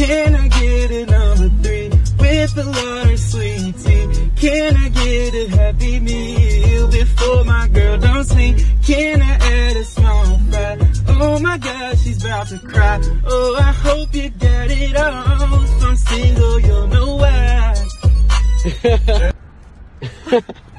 Can I get another three with a lot of sweet tea? Can I get a happy meal before my girl don't sleep? Can I add a small fry? Oh my God, she's about to cry. Oh, I hope you got it all. If I'm single, you'll know why.